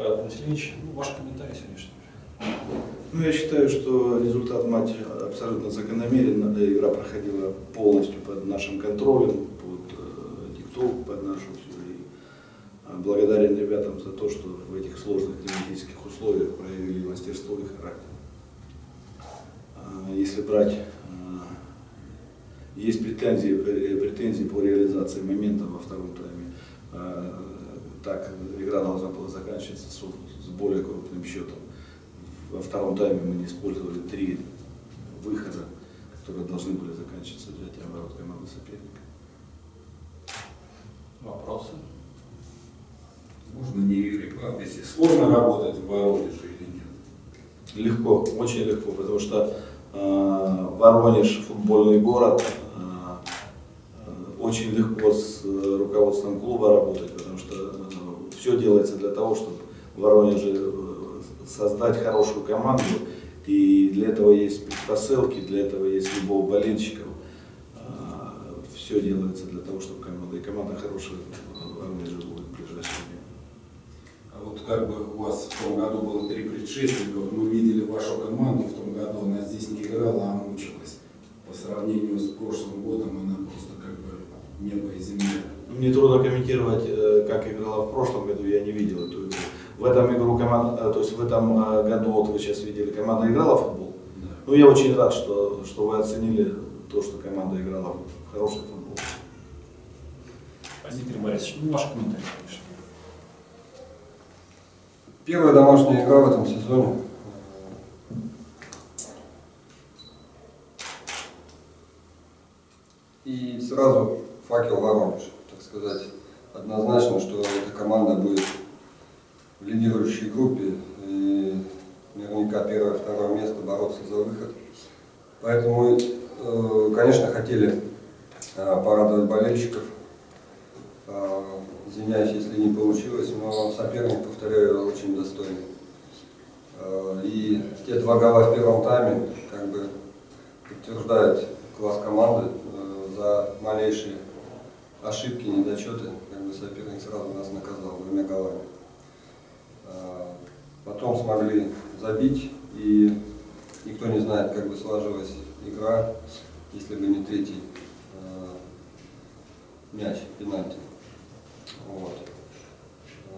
Васильевич, ну, ваш комментарий сегодняшний. Ну, я считаю, что результат матча абсолютно закономерен. Игра проходила полностью под нашим контролем, под э, диктовку, под нашу всю. И э, благодарен ребятам за то, что в этих сложных климатических условиях проявили мастерство и характер. А Если брать, э, есть претензии, э, претензии по реализации момента во втором тайме. Так игра должна была заканчиваться с, с более крупным счетом. Во втором тайме мы не использовали три выхода, которые должны были заканчиваться взятием ворот команды соперника. Вопросы? Можно не Юрий Павлович, сложно работать в Воронеже или нет? Легко, очень легко, потому что э, Воронеж футбольный город, очень легко с э, руководством клуба работать, потому что э, все делается для того, чтобы в Воронеже э, создать хорошую команду, и для этого есть предпосылки, для этого есть любовь болельщиков. Все делается для того, чтобы команда, и команда хорошая в Воронеже будет в ближайшее время. А вот как бы у вас в том году было три предшественников, мы видели вашу команду в том году, она здесь не играла, а мучилась. По сравнению с прошлым годом она небо и земля. Мне трудно комментировать, э, как играла в прошлом году, я не видел эту игру. В этом игру команда, то есть в этом э, году, вот вы сейчас видели, команда играла в футбол. Да. Ну, я очень рад, что, что вы оценили то, что команда играла в хороший футбол. Дмитрий Борисович, ну, ваш комментарий, конечно. Первая домашняя игра в этом сезоне. И сразу факел Воронеж, так сказать. Однозначно, что эта команда будет в лидирующей группе и наверняка первое, второе место бороться за выход. Поэтому мы, э, конечно, хотели э, порадовать болельщиков. Э, Извиняюсь, если не получилось, но соперник, повторяю, очень достойный. И те два гола в первом тайме как бы подтверждают класс команды за малейшие ошибки, недочеты. Как бы соперник сразу нас наказал двумя голами. Э, Потом смогли забить, и никто не знает, как бы сложилась игра, если бы не третий э, мяч, пенальти. Вот. Э,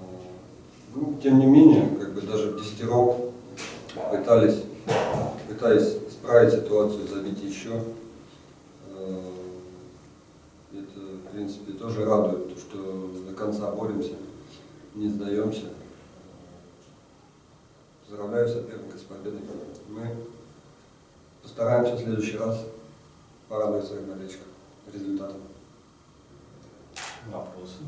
Ну, тем не менее, как бы даже в десятером пытались, пытаясь исправить ситуацию, забить еще. Э, Это, в принципе, тоже радует, то, что до конца боремся, не сдаемся. Поздравляю соперника с победой. Мы постараемся в следующий раз порадовать своих болельщиков результатом. Вопросы?